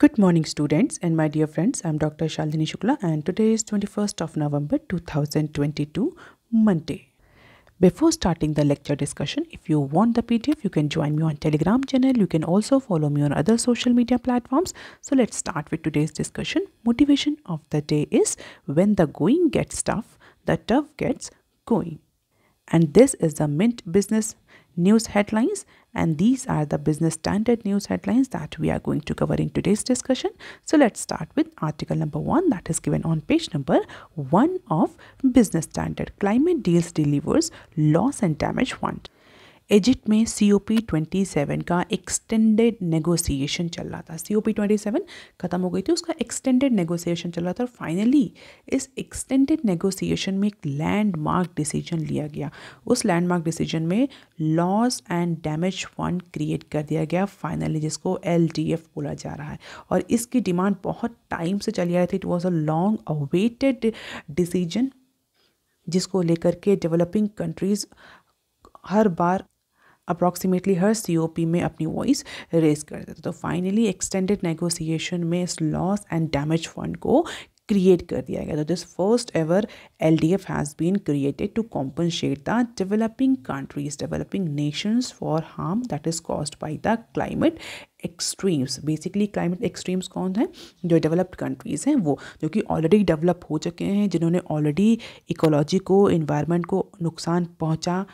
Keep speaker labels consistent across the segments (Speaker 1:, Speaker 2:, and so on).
Speaker 1: Good morning students and my dear friends. I'm Dr. Shalini Shukla and today is 21st of November 2022 Monday. Before starting the lecture discussion, if you want the PDF, you can join me on Telegram channel. You can also follow me on other social media platforms. So let's start with today's discussion. Motivation of the day is when the going gets tough, the tough gets going. And this is the Mint Business news headlines and these are the business standard news headlines that we are going to cover in today's discussion. So let's start with article number one that is given on page number one of business standard climate deals delivers loss and damage fund Egypt में C O P twenty seven का extended negotiation चल रहा था। C O P twenty seven ख़त्म हो गई थी, उसका एक्सटेंडेड नेगोशिएशन चल रहा था और फाइनली इस एक्सटेंडेड नेगोशिएशन में एक लैंडमार्क डिसीज़न लिया गया। उस लैंडमार्क डिसीज़न में loss and damage fund create कर दिया गया फाइनली जिसको एल डी एफ़ बोला जा रहा है। और इसकी डिमांड बहुत टाइम से चली आ रही थी। It was a long awaited decision जिसको लेकर के डेवलपिंग कंट्रीज़ हर बार अप्रॉक्सीमेटली हर COP में अपनी वॉइस रेज कर देते तो फाइनली एक्सटेंडेड नेगोशिएशन में इस लॉस एंड डैमेज फंड को क्रिएट कर दिया गया। तो this first ever L D F has been created to compensate the developing countries developing nations for harm that is caused by the climate extremes basically climate extremes कौन है? जो developed countries हैं वो, जो कि ऑलरेडी डेवलप हो चुके हैं, जिन्होंने ऑलरेडी इकोलॉजी को इन्वायरमेंट को नुकसान पहुँचा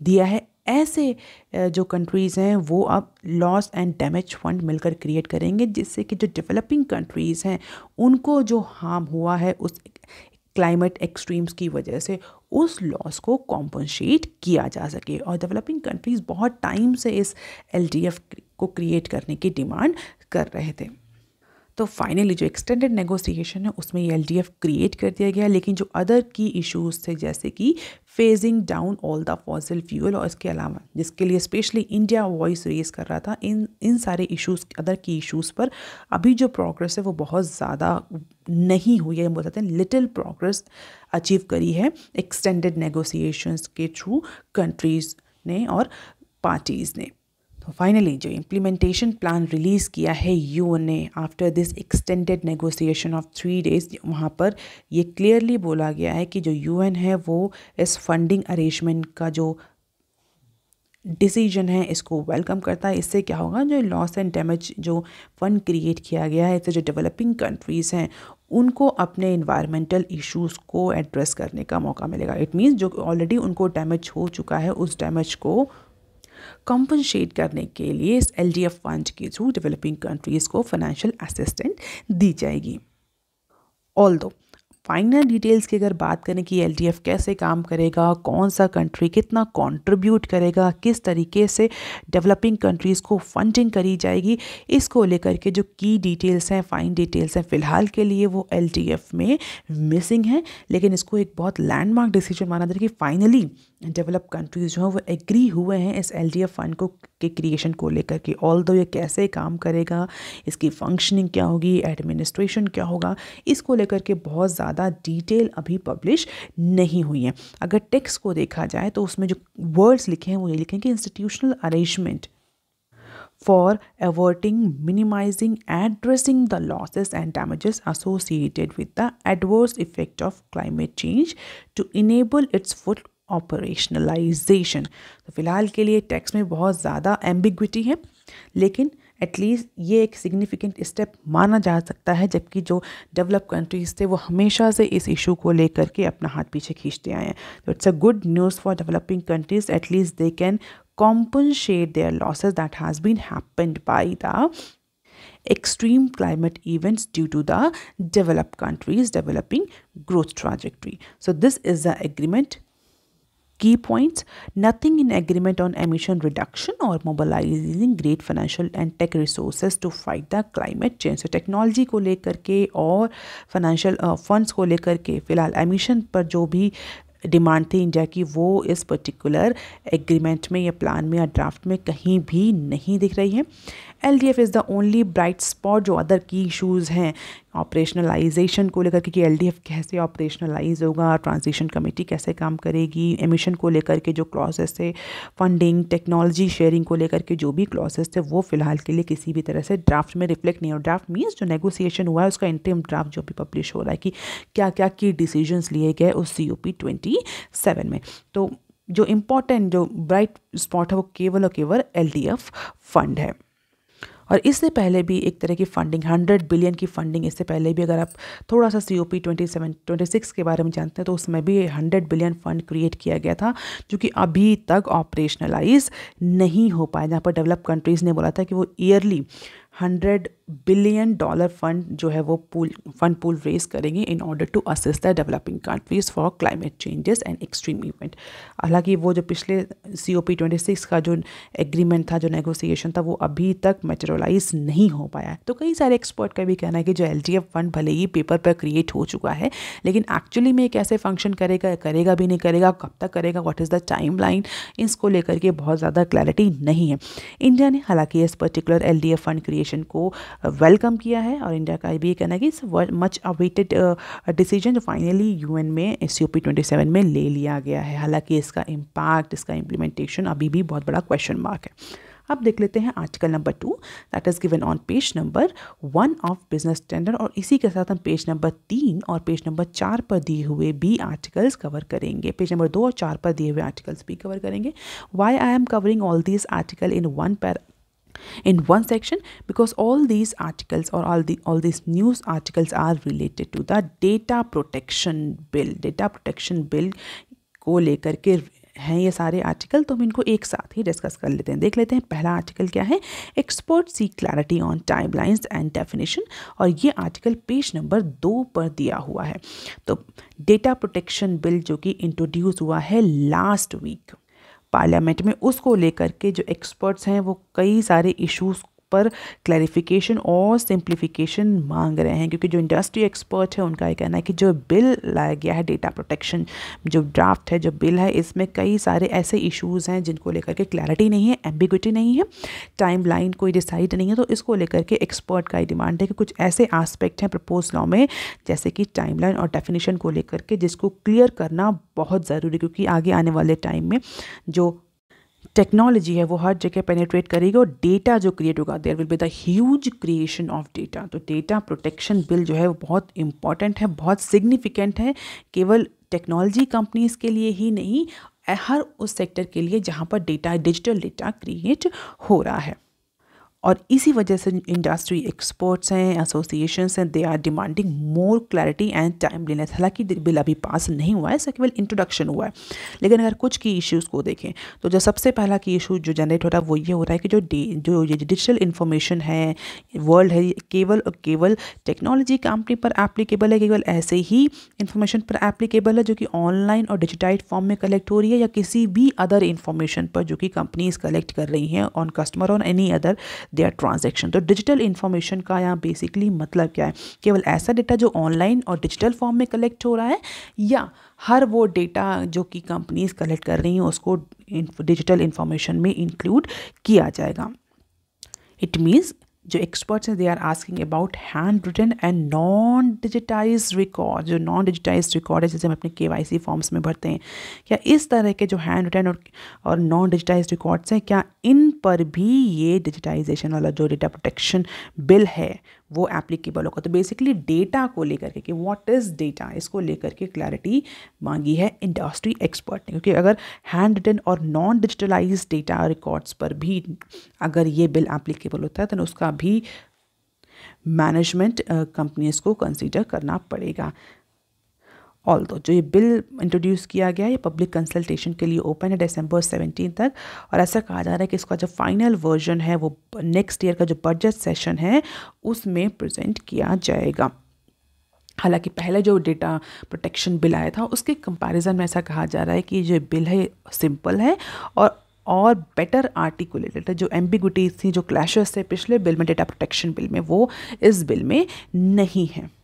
Speaker 1: दिया है। ऐसे जो कंट्रीज़ हैं, वो अब लॉस एंड डैमेज फंड मिलकर क्रिएट करेंगे, जिससे कि जो डेवलपिंग कंट्रीज़ हैं, उनको जो हार्म हुआ है उस क्लाइमेट एक्सट्रीम्स की वजह से, उस लॉस को कॉम्पनशेट किया जा सके। और डेवलपिंग कंट्रीज़ बहुत टाइम से इस एलडीएफ को क्रिएट करने की डिमांड कर रहे थे। तो फाइनली जो एक्सटेंडेड नेगोशिएशन है, उसमें ये एल क्रिएट कर दिया गया लेकिन जो अदर की इश्यूज़ थे, जैसे कि phasing down all the fossil fuel और इसके अलावा, जिसके लिए स्पेशली इंडिया वॉइस रेस कर रहा था, इन इन सारे इश्यूज़ अदर की इश्यूज़ पर, अभी जो प्रोग्रेस है, वो बहुत ज़्यादा नहीं हुई है। हम सकते हैं लिटिल प्रोग्रेस अचीव करी है एक्सटेंडेड नेगोशिएशंस के थ्रू कंट्रीज़ ने और पार्टीज़ ने। फाइनली जो इम्प्लीमेंटेशन प्लान रिलीज़ किया है यू ने after this extended negotiation of three days वहाँ पर ये क्लियरली बोला गया है कि जो यूएन है वो इस फंडिंग अरेंजमेंट का जो डिसीज़न है, इसको वेलकम करता है। इससे क्या होगा, जो लॉस एंड डैमेज जो फंड क्रिएट किया गया है, इससे जो डेवलपिंग कंट्रीज़ हैं, उनको अपने इन्वायरमेंटल इश्यूज़ को एड्रेस करने का मौका मिलेगा। इट मीन्स जो ऑलरेडी उनको डैमेज हो चुका है, उस डैमेज को कॉम्पनशेट करने के लिए इस एल डी एफ़ फंड के थ्रू डेवलपिंग कंट्रीज़ को फाइनेंशियल असिस्टेंट दी जाएगी। ऑल दो फाइनल डिटेल्स की अगर बात करें कि एल डी एफ़ कैसे काम करेगा, कौन सा कंट्री कितना कंट्रीब्यूट करेगा, किस तरीके से डेवलपिंग कंट्रीज़ को फंडिंग करी जाएगी, इसको लेकर के जो की डिटेल्स हैं फाइन डिटेल्स हैं, फ़िलहाल के लिए वो एल डी एफ़ में मिसिंग हैं। लेकिन इसको एक बहुत लैंडमार्क डिसीज़न माना जाए कि फाइनली डेवलप कंट्रीज़ जो हैं वो एग्री हुए हैं इस एल डी एफ़ फंड को के क्रिएशन को लेकर के ऑल दो ये कैसे काम करेगा इसकी फंक्शनिंग क्या होगी एडमिनिस्ट्रेशन क्या होगा इसको लेकर के बहुत ज़्यादा डिटेल अभी पब्लिश नहीं हुई है। अगर टेक्स्ट को देखा जाए तो उसमें जो वर्ड्स लिखे हैं वो ये लिखे हैं कि institutional arrangement for averting, minimizing, addressing the losses and damages associated with the adverse effect of climate change to enable its full operationalisation तो फ़िलहाल के लिए टैक्स में बहुत ज़्यादा एम्बिग्विटी है, लेकिन एटलीस्ट ये एक सिग्निफिकेंट स्टेप माना जा सकता है, जबकि जो डेवलप कंट्रीज़ थे वो हमेशा से इस इशू को लेकर के अपना हाथ पीछे खींचते आए हैं। तो it's a good news for developing countries at least they can compensate their losses that has been happened by the extreme climate events due to the develop countries developing growth trajectory so this is the agreement key points nothing in agreement on emission reduction or mobilizing great financial and tech resources to fight the climate change so technology को लेकर के और uh, funds को लेकर के फ़िलहाल emission पर जो भी डिमांड थी इंडिया की वो इस पर्टिकुलर एग्रीमेंट में या प्लान में या ड्राफ्ट में कहीं भी नहीं दिख रही है L D F is the only bright spot जो अदर की इशूज़ हैं ऑपरेशनलाइजेशन को लेकर के कि एलडीएफ कैसे ऑपरेशनलाइज होगा ट्रांजिशन कमेटी कैसे काम करेगी एमिशन को लेकर के जो क्लॉसेस थे फंडिंग टेक्नोलॉजी शेयरिंग को लेकर के जो भी क्लॉसेस थे, वो फ़िलहाल के लिए किसी भी तरह से ड्राफ्ट में रिफ्लेक्ट नहीं हो। ड्राफ्ट मीन्स जो नेगोशिएशन हुआ है, उसका इंटरम ड्राफ्ट जो भी पब्लिश हो रहा है कि क्या क्या की डिसीजंस लिए गए उस सी ट्वेंटी सेवन में। तो जो इम्पोर्टेंट जो ब्राइट स्पॉट है, वो केवल और केवल एल डी एफ़ फंड है। और इससे पहले भी एक तरह की फंडिंग हंड्रेड बिलियन की फंडिंग इससे पहले भी अगर आप थोड़ा सा C O P twenty seven twenty six के बारे में जानते हैं तो उसमें भी हंड्रेड बिलियन फंड क्रिएट किया गया था, जो कि अभी तक ऑपरेशनलाइज नहीं हो पाया। जहाँ पर डेवलप कंट्रीज़ ने बोला था कि वो yearly hundred billion dollar fund जो है वो पूल फंड पूल रेज करेंगे in order to assist the developing countries for climate changes and extreme event हालाँकि वो जो पिछले C O P twenty six का जो एग्रीमेंट था, जो नेगोसिएशन था, वो अभी तक मेचुरलाइज नहीं हो पाया तो कई सारे एक्सपर्ट का भी कहना है कि जो एल टी एफ़ फंड भले ही पेपर पर क्रिएट हो चुका है, लेकिन एक्चुअली में कैसे फ़ंक्शन करेगा करेगा भी नहीं, करेगा कब तक करेगा what is the time line इसको लेकर के बहुत ज़्यादा क्लैरिटी नहीं है। इंडिया ने, हालाँकि इस particular L D F fund creation को वेलकम किया है और इंडिया का भी ये कहना है कि मच अवेटेड डिसीज़न जो फाइनली यूएन में एस ट्वेंटी सेवन में ले लिया गया है। हालाँकि इसका इम्पैक्ट इसका इम्प्लीमेंटेशन अभी भी बहुत बड़ा क्वेश्चन मार्क है। अब देख लेते हैं article number two that is given on page number one of business standard और इसी के साथ हम पेज नंबर तीन और पेज नंबर चार पर दिए हुए भी आर्टिकल्स कवर करेंगे। पेज नंबर दो और चार पर दिए हुए आर्टिकल्स भी कवर करेंगे। Why I am covering all these article in one pair in one section because all these articles or all the, all these news articles are related to the data protection bill. Data protection bill को लेकर के हैं ये सारे article तो हम इनको एक साथ ही डिस्कस कर लेते हैं। देख लेते हैं, पहला आर्टिकल क्या है? Expert seek clarity on timelines and definition और ये आर्टिकल पेज नंबर दो पर दिया हुआ है। तो डेटा प्रोटेक्शन बिल जो कि इंट्रोड्यूस हुआ है लास्ट वीक पार्लियामेंट में उसको लेकर के जो एक्सपर्ट्स हैं वो कई सारे इश्यूज़ पर क्लैरिफिकेशन और सिंप्लीफिकेशन मांग रहे हैं, क्योंकि जो इंडस्ट्री एक्सपर्ट है, उनका ये कहना है कि जो बिल लाया गया है डेटा प्रोटेक्शन जो ड्राफ्ट है, जो बिल है, इसमें कई सारे ऐसे इश्यूज़ हैं जिनको लेकर के क्लैरिटी नहीं है एम्बिग्विटी नहीं है टाइम लाइन कोई डिसाइड नहीं है तो इसको लेकर के एक्सपर्ट का ही डिमांड है कि कुछ ऐसे आस्पेक्ट हैं प्रपोज लॉ में, जैसे कि टाइम लाइन और डेफिनेशन को लेकर के जिसको क्लियर करना बहुत ज़रूरी क्योंकि आगे आने वाले टाइम में जो टेक्नोलॉजी है, वो हर जगह पेनेट्रेट करेगी और डेटा जो क्रिएट होगा there will be the huge creation of data तो डेटा प्रोटेक्शन बिल जो है, वो बहुत इंपॉर्टेंट है, बहुत सिग्निफिकेंट है। केवल टेक्नोलॉजी कंपनीज़ के लिए ही नहीं, हर उस सेक्टर के लिए जहाँ पर डेटा डिजिटल डेटा क्रिएट हो रहा है। और इसी वजह से इंडस्ट्री एक्सपर्ट्स हैं एसोसिएशंस हैं they are demanding more clarity and timeliness हालाँकि बिल अभी पास नहीं हुआ है, इसका केवल इंट्रोडक्शन हुआ है। लेकिन अगर कुछ की इश्यूज़ को देखें तो जो सबसे पहला की इशू जो जनरेट हो रहा है, वो ये हो रहा है कि जो जो ये डिजिटल इन्फॉर्मेशन है वर्ल्ड है केवल और केवल टेक्नोलॉजी कंपनी पर एप्लीकेबल है, केवल ऐसे ही इन्फॉर्मेशन पर एप्लीकेबल है जो कि ऑनलाइन और डिजिटाइज फॉर्म में कलेक्ट हो रही है या किसी भी अदर इन्फॉर्मेशन पर जो कि कंपनीज़ कलेक्ट कर रही हैं on customer on any other their transaction तो डिजिटल इन्फॉर्मेशन का यहाँ बेसिकली मतलब क्या है? केवल ऐसा डेटा जो ऑनलाइन और डिजिटल फॉर्म में कलेक्ट हो रहा है, या हर वो डेटा जो कि कंपनीज़ कलेक्ट कर रही हैं, उसको डिजिटल इन्फॉर्मेशन में इंक्लूड किया जाएगा। इट मीन्स जो एक्सपर्ट्स हैं they are asking about handwritten and non digitise record जो नॉन डिजिटाइज रिकॉर्ड है, जैसे हम अपने के फॉर्म्स में भरते हैं। क्या इस तरह के जो हैंड रिटन और और नॉन डिजिटाइज रिकॉर्ड्स हैं, क्या इन पर भी ये डिजिटाइजेशन वाला जो डेटा प्रोटेक्शन बिल है वो एप्लीकेबल होगा। तो बेसिकली डेटा को लेकर के कि व्हाट इज़ डेटा इसको लेकर के क्लैरिटी मांगी है इंडस्ट्री एक्सपर्ट ने। क्योंकि अगर हैंड रिटन और नॉन डिजिटलाइज डेटा रिकॉर्ड्स पर भी अगर ये बिल एप्लीकेबल होता है तो उसका भी मैनेजमेंट कंपनीज़ को कंसिडर करना पड़ेगा। ऑल दो जो ये बिल इंट्रोड्यूस किया गया है, ये पब्लिक कंसल्टेशन के लिए ओपन है दिसंबर सेवनटीन तक। और ऐसा कहा जा रहा है कि इसका जो फाइनल वर्जन है, वो नेक्स्ट ईयर का जो बजट सेशन है, उसमें प्रेजेंट किया जाएगा। हालाँकि पहले जो डेटा प्रोटेक्शन बिल आया था, उसके कंपैरिजन में ऐसा कहा जा रहा है कि जो बिल है सिंपल है और और बेटर आर्टिकुलेटेड है। जो एम्बिग्विटीज थी, जो क्लैशेस थे पिछले बिल में डेटा प्रोटेक्शन बिल में, वो इस बिल में नहीं है।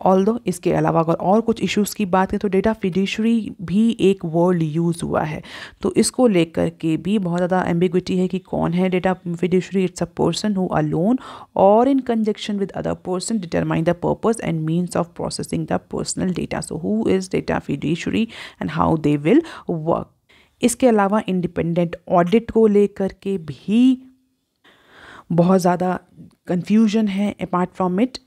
Speaker 1: ऑल दो इसके अलावा अगर और कुछ इश्यूज़ की बात करें तो डेटा फिडिशरी भी एक वर्ड यूज़ हुआ है। तो इसको लेकर के भी बहुत ज़्यादा एम्बिग्विटी है कि कौन है data fiduciary it's a person who alone और in conjunction with other person determine the purpose and means of processing the personal data so who is data fiduciary and how they will work इसके अलावा independent audit को लेकर के भी बहुत ज़्यादा confusion है apart from it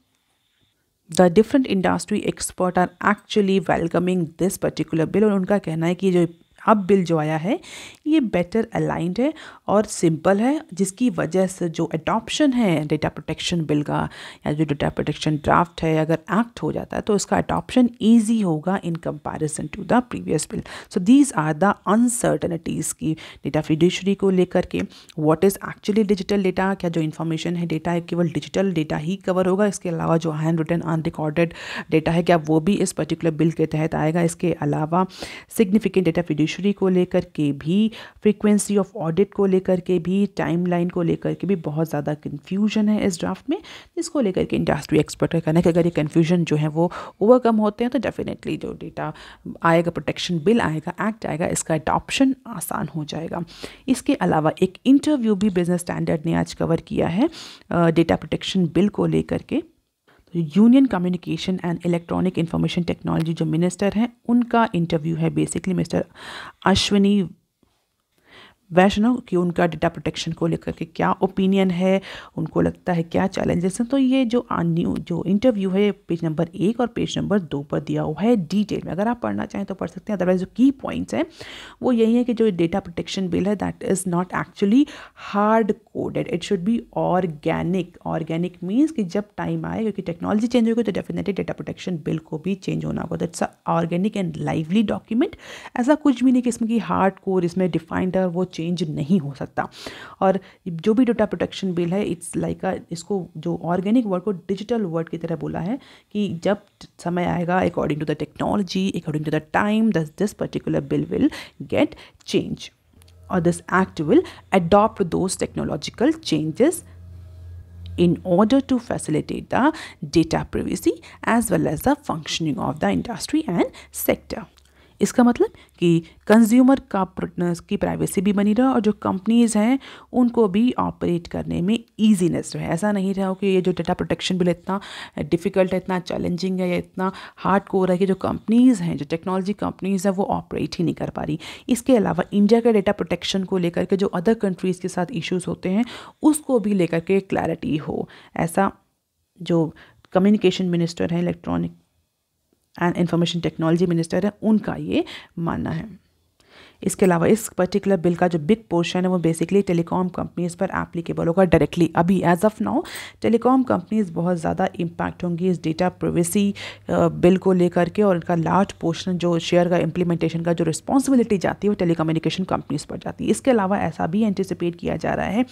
Speaker 1: the different industry expert are actually welcoming this particular bill और उनका कहना है कि जो अब बिल जो आया है, ये बेटर अलाइंड है और सिंपल है, जिसकी वजह से जो अडॉप्शन है डेटा प्रोटेक्शन बिल का या जो डेटा प्रोटेक्शन ड्राफ्ट है, अगर एक्ट हो जाता है तो इसका अडॉप्शन ईजी होगा in comparison to the previous bill so these are the uncertainties की डेटा फिडिशरी को लेकर के what is actually digital data क्या जो इन्फॉर्मेशन है डेटा है, केवल डिजिटल डेटा ही कवर होगा, इसके अलावा जो हैंड रिटन अनरिकॉर्डेड डेटा है, क्या वो भी इस पर्टिकुलर बिल के तहत आएगा, इसके अलावा सिग्निफिकेंट डेटा फिडिशरी बेनिफिशरी को लेकर के भी फ्रीक्वेंसी ऑफ़ ऑडिट को लेकर के भी टाइमलाइन को लेकर के भी बहुत ज़्यादा कन्फ्यूज़न है इस ड्राफ्ट में। जिसको लेकर के इंडस्ट्री एक्सपर्ट का कहना है कि अगर ये कन्फ्यूज़न जो है वो ओवरकम होते हैं तो डेफिनेटली जो डेटा आएगा प्रोटेक्शन बिल आएगा एक्ट आएगा, इसका अडॉप्शन आसान हो जाएगा। इसके अलावा एक इंटरव्यू भी बिज़नेस स्टैंडर्ड ने आज कवर किया है डेटा प्रोटेक्शन बिल को लेकर के। Union communication and electronic information technology जो मिनिस्टर हैं, उनका इंटरव्यू है बेसिकली मिस्टर अश्विनी वैष्णव कि उनका डेटा प्रोटेक्शन को लेकर के क्या ओपिनियन है, उनको लगता है क्या चैलेंजेस हैं। तो ये जो न्यू जो इंटरव्यू है पेज नंबर एक और पेज नंबर दो पर दिया हुआ है डिटेल में। अगर आप पढ़ना चाहें तो पढ़ सकते हैं। अदरवाइज़ जो की पॉइंट्स हैं, वो यही है कि जो डेटा प्रोटेक्शन बिल है that is not actually hard coded it should be organic organic means कि जब टाइम आए, क्योंकि टेक्नोलॉजी चेंज होगी तो डेफिनेटली डेटा प्रोटेक्शन बिल को भी चेंज होना होगा। That's organic and lively document ऐसा कुछ भी नहीं कि इसमें कि हार्ड कोर इसमें डिफाइंड है वो चेंज नहीं हो सकता। और जो भी डेटा प्रोटेक्शन बिल है इट्स लाइक अ इसको जो ऑर्गेनिक वर्ड को डिजिटल वर्ल्ड की तरह बोला है कि जब समय आएगा according to the technology according to the time this this particular bill will get change और this act will adopt those technological changes in order to facilitate the data privacy as well as the functioning of the industry and sector इसका मतलब कि consumer का की privacy भी बनी रहा और जो कंपनीज़ हैं, उनको भी ऑपरेट करने में ईजीनेस रहे। ऐसा नहीं रहा हो कि ये जो डेटा प्रोटेक्शन बिल इतना डिफ़िकल्ट है, इतना चैलेंजिंग है या इतना हार्ड कोर है कि जो कंपनीज़ हैं, जो टेक्नोलॉजी कंपनीज़ हैं, वो ऑपरेट ही नहीं कर पा रही। इसके अलावा इंडिया के डेटा प्रोटेक्शन को लेकर के जो अदर कंट्रीज़ के साथ इश्यूज़ होते हैं, उसको भी लेकर के क्लैरिटी हो। ऐसा जो कम्युनिकेशन मिनिस्टर हैं electronic and information technology minister हैं उनका ये मानना है। इसके अलावा इस पर्टिकुलर बिल का जो बिग पोर्शन है, वो बेसिकली टेलीकॉम कंपनीज़ पर एप्लीकेबल होगा डायरेक्टली अभी as of now telecom companies बहुत ज़्यादा इम्पैक्ट होंगी इस डेटा प्रिवेसी बिल को लेकर के और इनका लार्ज पोर्शन जो शेयर का इम्प्लीमेंटेशन का जो रिस्पॉन्सिबिलिटी जाती है, वो टेलीकम्युनिकेशन कंपनीज़ पर जाती है। इसके अलावा ऐसा भी एंटिसिपेट किया जा रहा है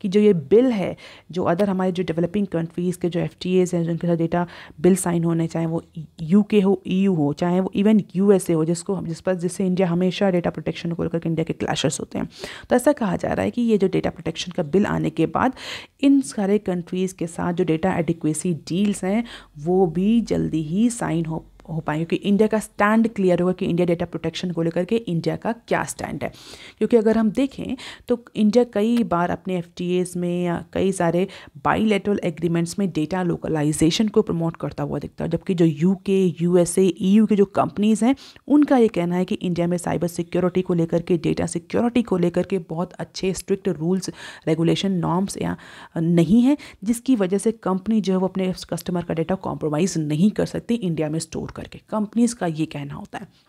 Speaker 1: कि जो ये बिल है, जो अदर हमारे जो डेवलपिंग कंट्रीज़ के जो एफ़ हैं, जिनके साथ डेटा बिल साइन होने, चाहे वो यू हो ई e हो, चाहे वो इवन यूएसए हो, जिसको जिस पर, जिससे इंडिया हमेशा डेटा प्रोटेक्ट प्रोटेक्शन को लेकर इंडिया के क्लैशेस होते हैं। तो ऐसा कहा जा रहा है कि ये जो डेटा प्रोटेक्शन का बिल आने के बाद, इन सारे कंट्रीज़ के साथ जो डेटा एडिक्वेसी डील्स हैं, वो भी जल्दी ही साइन हो हो पाए क्योंकि इंडिया का स्टैंड क्लियर होगा कि इंडिया डेटा प्रोटेक्शन को लेकर के इंडिया का क्या स्टैंड है। क्योंकि अगर हम देखें तो इंडिया कई बार अपने एफटीएस में या कई सारे बाईलेटरल एग्रीमेंट्स में डेटा लोकलाइजेशन को प्रमोट करता हुआ दिखता है, जबकि जो यू के यू एस यू के जो कंपनीज़ हैं, उनका ये कहना है कि इंडिया में साइबर सिक्योरिटी को लेकर के डेटा सिक्योरिटी को लेकर के बहुत अच्छे स्ट्रिक्ट रूल्स रेगुलेशन नॉर्म्स या नहीं है, जिसकी वजह से कंपनी जो है वो अपने कस्टमर का डेटा कॉम्प्रोमाइज़ नहीं कर सकती इंडिया में स्टोर करके। कंपनीज़ का ये कहना होता है।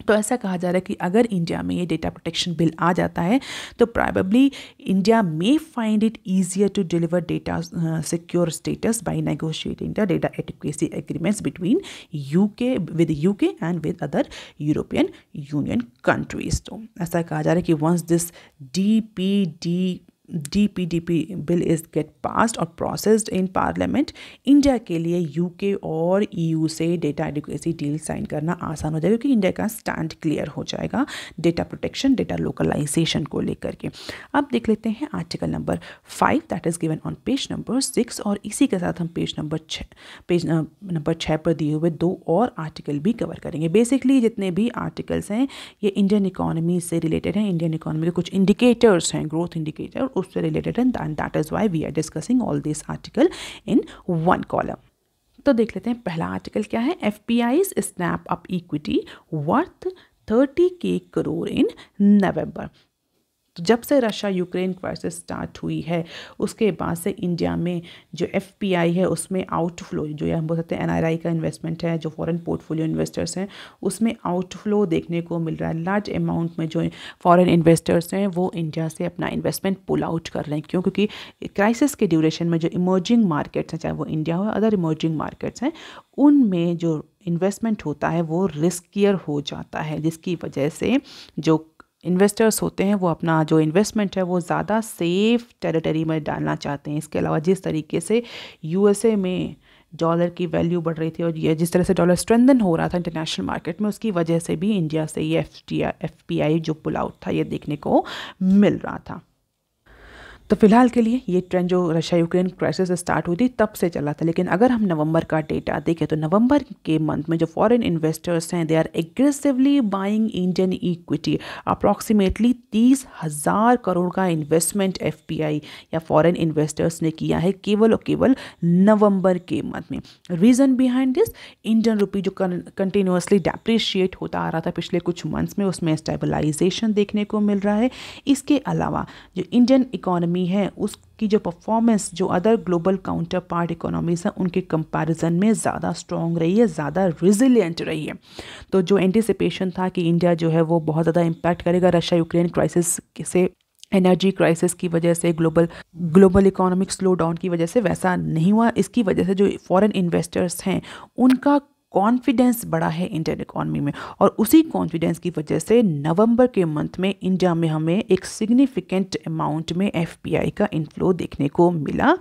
Speaker 1: तो ऐसा कहा जा रहा है कि अगर इंडिया में ये डेटा प्रोटेक्शन बिल आ जाता है तो probably India may find it easier to deliver data secure status by negotiating the data adequacy agreements between UK with UK and with other European Union countries तो ऐसा कहा जा रहा है कि once this D P D DPDP bill is get passed or processed in parliament India के लिए UK और ईयू से डेटा एडिक्वेसी डील साइन करना आसान हो जाएगा क्योंकि इंडिया का स्टैंड क्लियर हो जाएगा डेटा प्रोटेक्शन डेटा लोकलाइजेशन को लेकर के। अब देख लेते हैं article number five that is given on page number six और इसी के साथ हम पेज नंबर छः पेज नंबर छः पर दिए हुए दो और आर्टिकल भी कवर करेंगे। बेसिकली जितने भी आर्टिकल्स हैं, ये इंडियन इकोनॉमी से रिलेटेड हैं इंडियन इकोनॉमी के कुछ इंडिकेटर्स हैं ग्रोथ इंडिकेटर उससे related and then that is why we are discussing all this article in one column तो देख लेते हैं, पहला आर्टिकल क्या है? F P I snap up equity worth thirty K crore in नवंबर तो जब से रशिया यूक्रेन क्राइसिस स्टार्ट हुई है, उसके बाद से इंडिया में जो एफपीआई है, उसमें आउटफ्लो जो हम बोल सकते हैं एनआरआई का इन्वेस्टमेंट है, जो फॉरेन पोर्टफोलियो इन्वेस्टर्स हैं, उसमें आउटफ्लो देखने को मिल रहा है। लार्ज अमाउंट में जो फॉरेन इन्वेस्टर्स हैं, वो इंडिया से अपना इन्वेस्टमेंट पुल आउट कर रहे हैं क्यों क्योंकि क्राइसिस के ड्यूरेशन में जो इमर्जिंग मार्केट्स हैं, चाहे वो इंडिया हो अदर इमर्जिंग मार्केट्स हैं, उनमें जो इन्वेस्टमेंट होता है, वो रिस्कियर हो जाता है, जिसकी वजह से जो इन्वेस्टर्स होते हैं, वो अपना जो इन्वेस्टमेंट है, वो ज़्यादा सेफ़ टेरिटरी में डालना चाहते हैं। इसके अलावा जिस तरीके से यूएसए में डॉलर की वैल्यू बढ़ रही थी और ये जिस तरह से डॉलर स्ट्रेंदन हो रहा था इंटरनेशनल मार्केट में, उसकी वजह से भी इंडिया से ये F T F P I जो पुल आउट था, ये देखने को मिल रहा था। तो फ़िलहाल के लिए ये ट्रेंड जो रशिया यूक्रेन क्राइसिस स्टार्ट हुई थी, तब से चला था। लेकिन अगर हम नवंबर का डेटा देखें तो नवंबर के मंथ में जो फॉरेन इन्वेस्टर्स हैं they are aggressively buying Indian equity approximately तीस हज़ार करोड़ का इन्वेस्टमेंट एफ़ या फॉरेन इन्वेस्टर्स ने किया है, केवल और केवल नवंबर के मंथ में। Reason behind this Indian rupee जो कंटिन्यूसली डेप्रिशिएट होता आ रहा था पिछले कुछ मंथ्स में, उसमें स्टेबलाइजेशन देखने को मिल रहा है। इसके अलावा जो इंडियन इकोनॉमी इकोनॉमी है, उसकी जो परफॉर्मेंस जो other global counterpart economies हैं, उनके कंपैरिजन में ज़्यादा स्ट्रॉन्ग रही है, ज़्यादा रिजिलियंट रही है। तो जो एंटिसिपेशन था कि इंडिया जो है, वो बहुत ज़्यादा इम्पैक्ट करेगा रशिया यूक्रेन क्राइसिस से एनर्जी क्राइसिस की वजह से global global economic slowdown की वजह से वैसा नहीं हुआ। इसकी वजह से जो फॉरेन इन्वेस्टर्स हैं, उनका कॉन्फिडेंस बढ़ा है इंडियन इकॉनमी में। और उसी कॉन्फिडेंस की वजह से नवंबर के मंथ में इंडिया में हमें एक सिग्निफिकेंट अमाउंट में एफपीआई का इनफ्लो देखने को मिला।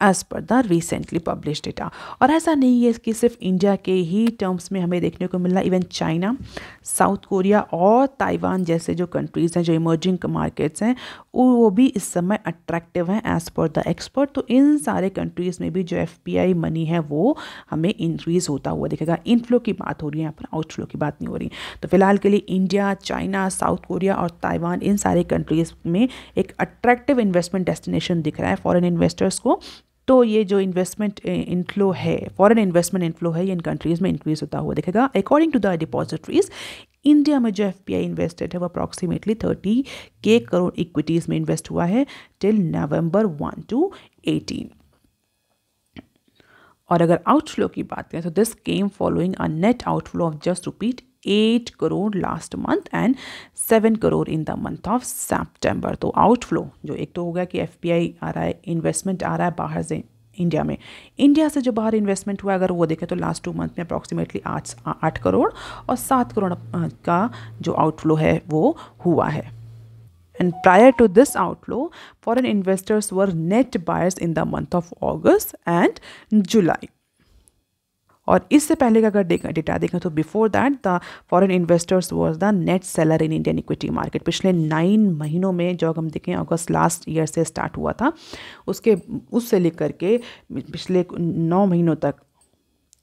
Speaker 1: As per the recently publish data और ऐसा नहीं है कि सिर्फ़ इंडिया के ही टर्म्स में हमें देखने को मिल रहा इवन चाइना साउथ कोरिया और ताइवान जैसे जो कंट्रीज़ हैं, जो इमर्जिंग मार्केट्स हैं वो भी इस समय अट्रैक्टिव हैं एज़ पर द एक्सपर्ट तो इन सारे कंट्रीज़ में भी जो एफ़ मनी है, वो हमें इंक्रीज़ होता हुआ दिखेगा। इनफ्लो की बात हो रही है, यहाँ पर आउटफ्लो की बात नहीं हो रही। तो फ़िलहाल के लिए इंडिया चाइना साउथ कोरिया और ताइवान इन सारे कंट्रीज़ में एक अट्रैक्टिव इन्वेस्टमेंट डेस्टिनेशन दिख रहा है। फॉरेन इन्वेस्टर्स को तो ये जो इन्वेस्टमेंट इनफ्लो है फॉरेन इन्वेस्टमेंट इनफ्लो है, ये इन कंट्रीज़ में इंक्रीज होता हुआ दिखेगा। According to the depositories India में जो एफ़ इन्वेस्टेड है, वो approximately thirty K crore equities में इन्वेस्ट हुआ है till November one to eighteen और अगर आउटफ्लो की बात करें तो this came following a net outflow of just rupees eight crore last month and seven crore in the month of September तो आउटफ्लो जो एक तो हो गया कि एफ़ आ रहा है इन्वेस्टमेंट आ रहा है बाहर से इंडिया में। इंडिया से जो बाहर इन्वेस्टमेंट हुआ अगर वो देखें तो लास्ट टू मंथ में अप्रॉक्सीमेटली आठ आठ करोड़ और सात करोड़ का जो आउटफ्लो है वो हुआ है। And prior to this outflow foreign investors were net buyers in the month of August and July और इससे पहले का अगर देखें, डेटा देखें तो before that the foreign investors was the net seller in Indian equity market पिछले nine महीनों में, जो हम देखें, अगस्त लास्ट ईयर से स्टार्ट हुआ था, उसके, उससे लेकर के पिछले नौ महीनों तक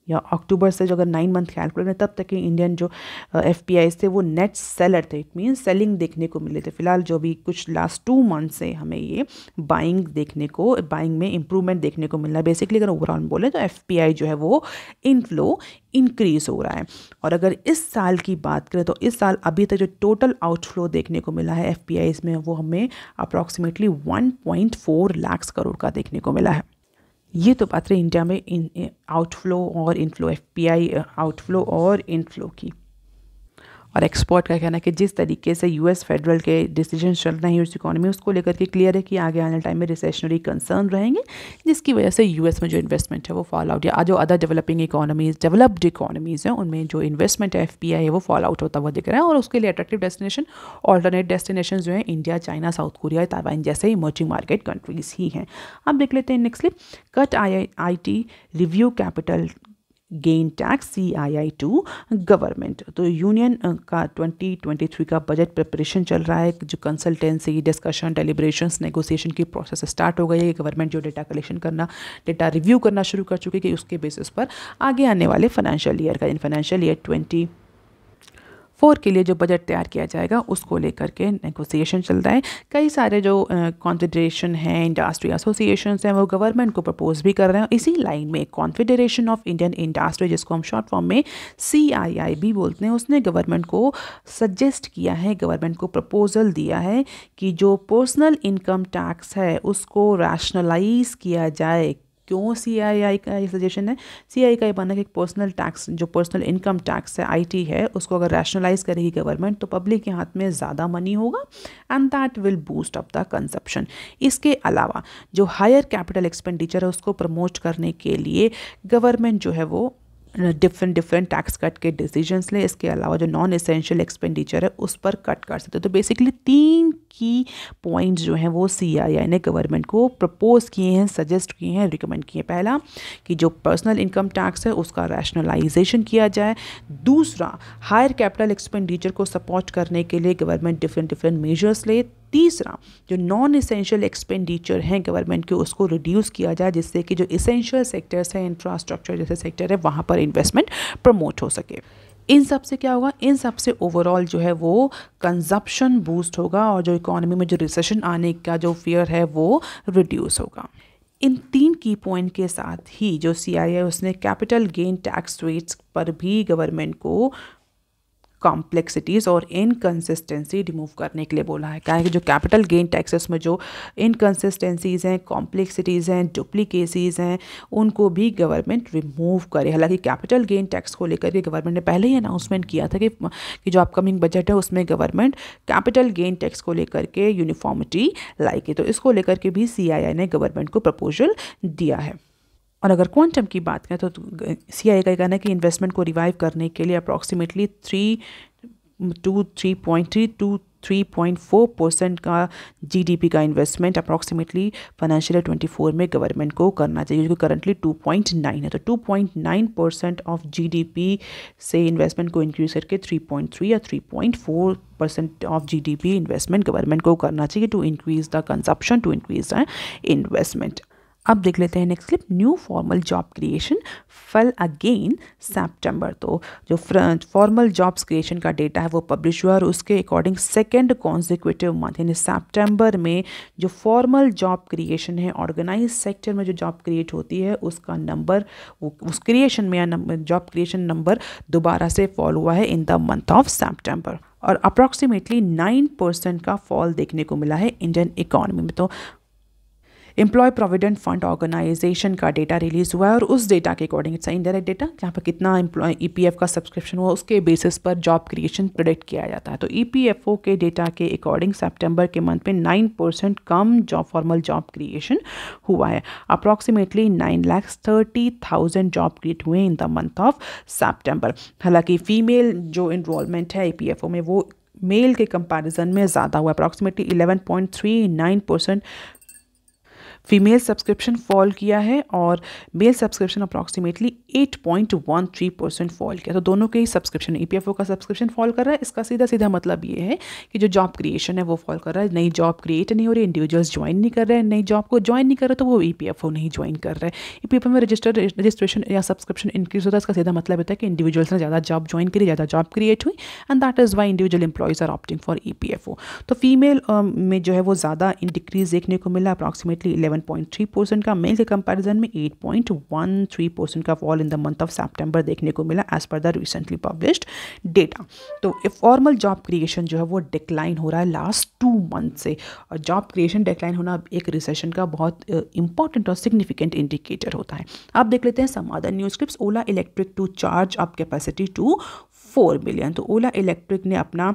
Speaker 1: या अक्टूबर से जो अगर नाइन मंथ कैलकुलेट करें, तब तक के इंडियन जो एफ़ आई थे, वो नेट सेलर थे। इट मीन्स सेलिंग देखने को मिले थे। फ़िलहाल जो भी कुछ लास्ट टू मंथ से हमें ये बाइंग देखने को बाइंग में इंप्रूवमेंट देखने को मिल रहा है। बेसिकली अगर ओवरऑल बोले तो एफ़ पी आई जो है वो इनफ्लो इंक्रीज हो रहा है। और अगर इस साल की बात करें तो इस साल अभी तक जो टोटल आउटफ्लो देखने को मिला है एफ़ में, वो हमें approximately one point four lakhs crore का देखने को मिला है। ये तो बात रही इंडिया में आउटफ्लो और inflow F P I outflow और इनफ्लो की। और एक्सपर्ट का कहना है कि जिस तरीके से यूएस फेडरल के डिसीज़न चल रहे हैं उस इकोनॉमी उसको लेकर के क्लियर है कि आगे आने टाइम में रिसेशनरी कंसर्न रहेंगे, जिसकी वजह से यूएस में जो इन्वेस्टमेंट है वो फॉल आउट या जो other developing economies developed economies हैं, उनमें जो इन्वेस्टमेंट एफ़ है, वो फॉल आउट होता हुआ दिख रहा है और उसके लिए अट्रैक्टिव डेस्टिनेशन ऑल्टरनेट डेस्टिनेशन जो है India China South Korea Taiwan जैसे इमर्जिंग मार्केट कंट्रीज़ ही हैं। अब देख लेते हैं next cut I I T review capital gain tax C I I to government तो यूनियन का 2023 का बजट प्रिपरेशन चल रहा है। जो कंसल्टेंसी डिस्कशन डेलीब्रेशन नेगोशिएशन की प्रोसेस स्टार्ट हो गई है। गवर्नमेंट जो डेटा कलेक्शन करना डेटा रिव्यू करना शुरू कर चुकी है कि उसके बेसिस पर आगे आने वाले फाइनेंशियल ईयर का in financial year twenty four के लिए जो बजट तैयार किया जाएगा, उसको लेकर के नेगोसिएशन चल रहा है। कई सारे जो कॉन्फेडरेशन हैं इंडस्ट्री एसोसिएशन हैं, वो गवर्नमेंट को प्रपोज भी कर रहे हैं। इसी लाइन में कॉन्फेडरेशन ऑफ़ इंडियन इंडस्ट्री जिसको हम शॉर्ट फॉर्म में सी आई आई बी बोलते हैं, उसने गवर्नमेंट को सजेस्ट किया है गवर्नमेंट को प्रपोजल दिया है कि जो पर्सनल इनकम टैक्स है, उसको रैशनलाइज किया जाए क्यों सी आई आई का ये सजेशन है? सी आई का ये मानना है कि पर्सनल टैक्स जो पर्सनल इनकम टैक्स है आई टी है, उसको अगर रैशनलाइज करेगी गवर्नमेंट तो पब्लिक के हाथ में ज़्यादा मनी होगा and that will boost up the consumption इसके अलावा, जो हायर कैपिटल एक्सपेंडिचर है, उसको प्रमोट करने के लिए गवर्नमेंट जो है वो डिफरेंट डिफरेंट टैक्स कट के डिसीजंस ले। इसके अलावा जो नॉन एसेंशियल एक्सपेंडिचर है, उस पर कट कर सकते तो बेसिकली तीन की पॉइंट्स जो हैं, वो सी आई आई ने गवर्नमेंट को प्रपोज किए हैं सजेस्ट किए हैं रिकमेंड किए हैं। पहला, कि जो पर्सनल इनकम टैक्स है, उसका रैशनलाइजेशन किया जाए। दूसरा हायर कैपिटल एक्सपेंडिचर को सपोर्ट करने के लिए गवर्नमेंट डिफरेंट डिफरेंट मेजर्स ले। तीसरा, जो नॉन इसेंशियल एक्सपेंडिचर हैं गवर्नमेंट के, उसको रिड्यूस किया जाए जिससे कि जो इसेंशियल सेक्टर्स हैं इंफ्रास्ट्रक्चर जैसे सेक्टर है, वहाँ पर इन्वेस्टमेंट प्रमोट हो सके। इन सबसे क्या होगा? इन सबसे ओवरऑल जो है वो कंजप्शन बूस्ट होगा और जो इकोनॉमी में जो रिसेशन आने का जो फियर है वो रिड्यूस होगा। इन तीन की पॉइंट के साथ ही जो सी आई उसने कैपिटल गेन टैक्स रेट्स पर भी गवर्नमेंट को कॉम्प्लेक्सिटीज़ और इनकन्सिस्टेंसी रिमूव करने के लिए बोला है। क्या है कि जो कैपिटल गेन टैक्सेस में जो इनकन्सिस्टेंसीज़ हैं कॉम्प्लेक्सिटीज़ हैं डुप्लीकेसीज़ हैं उनको भी गवर्नमेंट रिमूव करे। हालाँकि कैपिटल गेन टैक्स को लेकर के गवर्नमेंट ने पहले ही अनाउंसमेंट किया था कि, कि जो अपकमिंग बजट है उसमें गवर्नमेंट कैपिटल गेन टैक्स को लेकर के यूनिफॉर्मिटी लाएगी। तो इसको लेकर के भी CII ने गवर्नमेंट को प्रपोजल दिया है। और अगर क्वांटम की बात करें तो सी आई का कहना है कि इन्वेस्टमेंट को रिवाइव करने के लिए approximately three two three point three two three point four percent का जीडीपी का investment approximately financial twenty four में गवर्नमेंट को करना चाहिए जो करंटली टू पॉइंट नाइन है। तो two point nine percent of GDP से इन्वेस्टमेंट को इंक्रीज करके थ्री पॉइंट थ्री या three point four percent of GDP investment government को करना चाहिए to increase the consumption to increase the investment अब देख लेते हैं next clip new formal job creation fall again September तो जो फॉर्मल जॉब्स क्रिएशन का डेटा है, वो पब्लिश हुआ और उसके अकॉर्डिंग सेकेंड कॉन्जिक्यूटिव मंथ यानी सेप्टेम्बर में जो फॉर्मल जॉब क्रिएशन है ऑर्गेनाइज सेक्टर में जो जॉब क्रिएट होती है, उसका नंबर उस क्रिएशन में या जॉब क्रिएशन नंबर दोबारा से फॉल हुआ है in the month of September और अप्रॉक्सीमेटली नाइन परसेंट का फॉल देखने को मिला है इंडियन इकोनॉमी में. तो एम्प्लॉय प्रोविडेंट फंड ऑर्गेनाइजेशन का डेटा रिलीज़ हुआ है और उस डेटा के अकॉर्डिंग इट्स इनडायरेक्ट डेटा जहाँ पर कितना एम्प्लॉय ई का सब्सक्रिप्शन हुआ, उसके बेसिस पर जॉब क्रिएशन प्रोडिक्ट किया जाता है। तो ईपीएफओ के डेटा के अकॉर्डिंग सेप्टेम्बर के मंथ में नाइन परसेंट कम जॉब फॉर्मल जॉब क्रिएशन हुआ है। Approximately nine lakhs thirty thousand job create हुए in the month of September हालाँकि फीमेल जो इन्रोलमेंट है ई में, वो मेल के कंपैरिजन में ज़्यादा हुआ। Approximately eleven point three nine percent female subscription fall किया है और male subscription approximately 8.13 percent fall किया। तो दोनों के ही सब्सक्रिप्शन ईपीएफओ का सब्सक्रिप्शन फॉल कर रहा है। इसका सीधा सीधा मतलब ये है कि जो जॉब क्रिएशन है वो फॉल कर रहा है। नई जॉब क्रिएट नहीं हो रही इंडिविजुअल्स ज्वाइन नहीं कर रहे हैं। नई जॉब को ज्वाइन नहीं कर रहे तो वो ई नहीं ज्वाइन कर रहे। हैं ई में रजिस्टर रजिस्ट्रेशन या सब्सक्रिप्शन इंक्रीज होता है। इसका सीधा मतलब होता है कि इंडिविजुअल्स ने ज़्यादा जॉब ज्वाइन करी, ज़्यादा जॉब क्रिएट हुई and that is why individual employees are opting for EPFO तो फीमेल में जो है वो ज़्यादा डिक्रीज देखने को मिला। Approximately eleven point three percent का। मेल के कंपैरिजन में eight point one three percent का fall in the month of September देखने को मिला as per the recently published data तो फॉर्मल जॉब क्रिएशन जो है वो डिक्लाइन हो रहा है लास्ट टू मंथ से। और जॉब क्रिएशन डिक्लाइन होना एक रिसेशन का बहुत इंपॉर्टेंट और सिग्निफिकेंट इंडिकेटर होता है। अब देख लेते हैं Samadhan news clips Ola electric to charge up capacity to four million. तो ओला इलेक्ट्रिक ने अपना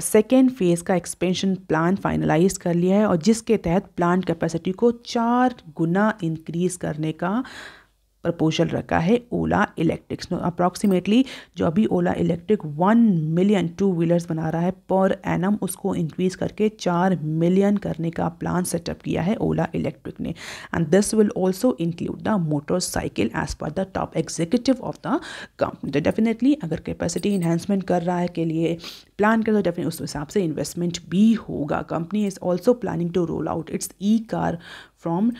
Speaker 1: सेकेंड फ़ेज़ का एक्सपेंशन प्लान फाइनलाइज कर लिया है और जिसके तहत प्लांट कैपेसिटी को चार गुना इंक्रीज़ करने का प्रपोजल रखा है ओला इलेक्ट्रिक्स अप्रॉक्सीमेटली जो अभी Ola electric one million two wheelers बना रहा है, पर एनम उसको इंक्रीज करके चार मिलियन करने का प्लान सेटअप किया है ओला इलेक्ट्रिक ने। And this will also include the motorcycle as per the top executive of the company तो डेफिनेटली अगर कैपेसिटी इन्हेंसमेंट कर रहा है के लिए प्लान कर तो डेफिनेट उस हिसाब से इन्वेस्टमेंट भी होगा। Company is also planning to roll out its E car from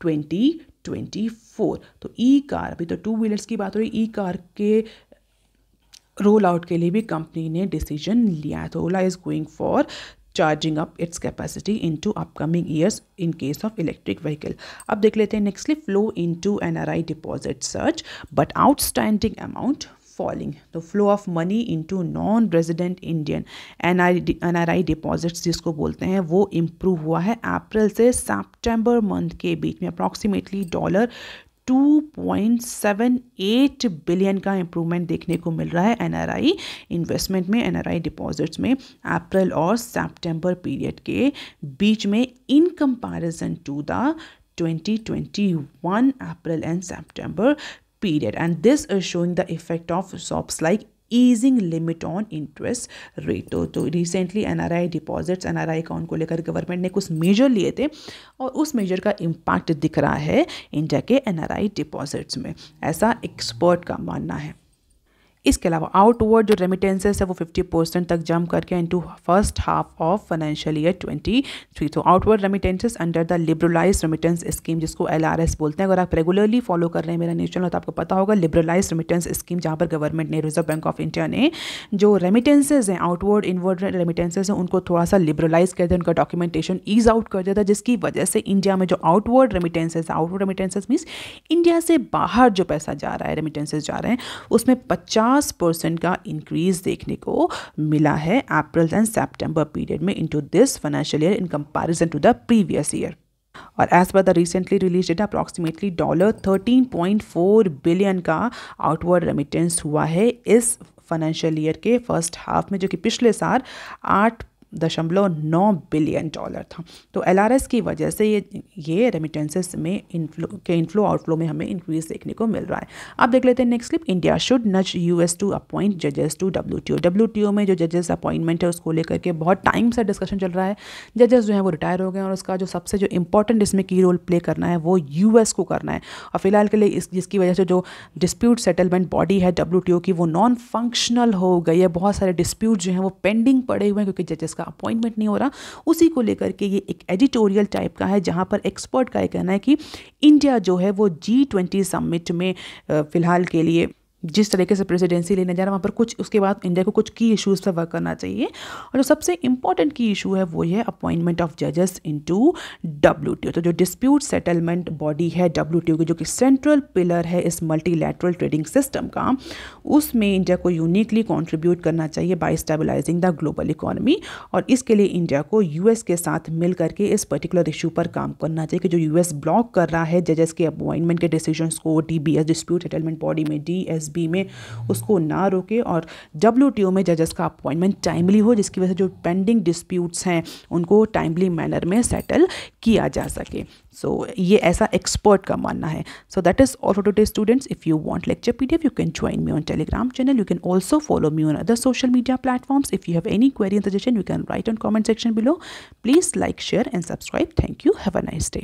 Speaker 1: twenty twenty four तो ई कार अभी तो टू व्हीलर्स की बात हो रही ई कार के रोल आउट के लिए भी कंपनी ने डिसीज़न लिया है। तो Ola is going for charging up its capacity in two upcoming years in case of electric vehicle अब देख लेते हैं nextly flow into N R I deposit surge but outstanding amount falling. The flow of money into non-resident Indian NRI deposits जिसको बोलते हैं, वो improve हुआ है अप्रैल से सितंबर मंथ के बीच में अप्रॉक्सीमेटली डॉलर 2.78 बिलियन का इम्प्रूवमेंट देखने को मिल रहा है एनआरआई इन्वेस्टमेंट में एनआरआई डिपॉजिट्स में अप्रैल और सितंबर पीरियड के बीच में in comparison to the 2021 April and September period. And this is showing the effect of SOPs like easing limit on interest rate. तो तो recently N R I deposits N R I account को लेकर government ने कुछ major लिए थे और उस मेजर का इम्पैक्ट दिख रहा है इंडिया के एन आर आई डिपॉजिट्स में। ऐसा एक्सपर्ट का मानना है। इसके अलावा आउटवर्ड जो रेमिटेंसेस है, वो 50 परसेंट तक जम करके into first half of financial year 23 तो outward remittances under the liberalise remittance scheme जिसको एलआरएस बोलते हैं। अगर आप रेगुलरली फॉलो कर रहे हैं मेरा न्यूज़ चैनल तो आपको पता होगा लिबरलाइज रेमिटेंस स्कीम जहाँ पर गवर्नमेंट ने रिज़र्व बैंक ऑफ़ इंडिया ने, जो रेमिटेंसेज हैं आउटवर्ड इनवर्ड रेमिटेंसेज हैं, उनको थोड़ा सा लिबरलाइज कर दिया, उनका डॉक्यूमेंटेशन ईज आउट कर दिया था, जिसकी वजह से इंडिया में जो outward remittances outward remittances means India से बाहर जो पैसा जा रहा है रेमिटेंसेज जा रहे हैं, उसमें पचास पचास परसेंट का इंक्रीज देखने को मिला है अप्रैल एंड सेप्टेम्बर पीरियड में into this financial year in comparison to the previous year और as per the recently release data approximately dollar 13.4 billion का आउटवर्ड रेमिटेंस हुआ है इस फाइनेंशियल ईयर के फ़र्स्ट हाफ़ में, जो कि पिछले साल आठ दशमलव नौ बिलियन डॉलर था। तो एलआरएस की वजह से ये ये रेमिटेंसेस में इनफ्लो के इनफ्लो आउटफ्लो में हमें इंक्रीज देखने को मिल रहा है। अब देख लेते हैं next clip India should nudge US to appoint जजेस to W T O W T O में जो जजेस अपॉइंटमेंट है, उसको लेकर के बहुत टाइम से डिस्कशन चल रहा है। जजेस जो है वो रिटायर हो गए और उसका जो सबसे जो इंपॉर्टेंट इसमें की रोल प्ले करना है, वो यू एस को करना है। और फ़िलहाल के लिए इस, जिसकी वजह से जो डिस्प्यूट सेटलमेंट बॉडी है डब्ल्यू टी ओ की, वो नॉन फंक्शनल हो गई है। बहुत सारे डिस्प्यूट जो हैं वो पेंडिंग पड़े हुए हैं, क्योंकि जजेस का अपॉइंटमेंट नहीं हो रहा। उसी को लेकर के ये एक एडिटोरियल टाइप का है, जहाँ पर एक्सपर्ट का ये कहना है कि इंडिया जो है वो जी ट्वेंटी समिट में फ़िलहाल के लिए जिस तरीके से प्रेसिडेंसी लेने जा रहा है, वहाँ पर कुछ, उसके बाद इंडिया को कुछ की इश्यूज़ पर वर्क करना चाहिए। और जो सबसे इंपॉर्टेंट की इशू है, वो है अपॉइंटमेंट ऑफ़ जजेस इनटू डब्ल्यू तो जो डिस्प्यूट सेटलमेंट बॉडी है डब्ल्यू की, जो कि सेंट्रल पिलर है इस मल्टीलैटरल ट्रेडिंग सिस्टम का, उसमें इंडिया को यूनिकली कॉन्ट्रीब्यूट करना चाहिए by stabilising the global economy और इसके लिए इंडिया को यूएस के साथ मिल करके इस पर्टिकुलर इशू पर काम करना चाहिए कि जो यूएस ब्लॉक कर रहा है जजेस के अपॉइंटमेंट के डिसीज़न को D B S dispute settlement body में डी बी में उसको ना रोके और डब्ल्यूटीओ में जजेस का अपॉइंटमेंट टाइमली हो जिसकी वजह से जो पेंडिंग डिस्प्यूट्स हैं उनको टाइमली मैनर में सेटल किया जा सके। सो so, ये ऐसा एक्सपर्ट का मानना है। So that is all for today students if you want lecture P D F you can join me on Telegram channel you can also follow me on other social media platforms if you have any query in suggestion you can write on comment section below please like share and subscribe thank you have a nice day